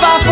25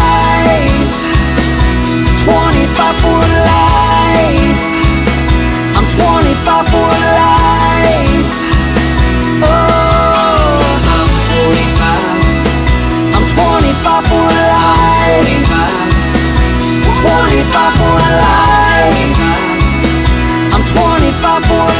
25 for life. I'm 25 for life. Oh. I'm 45 I'm 25 for life. 25 for life. I'm 25 for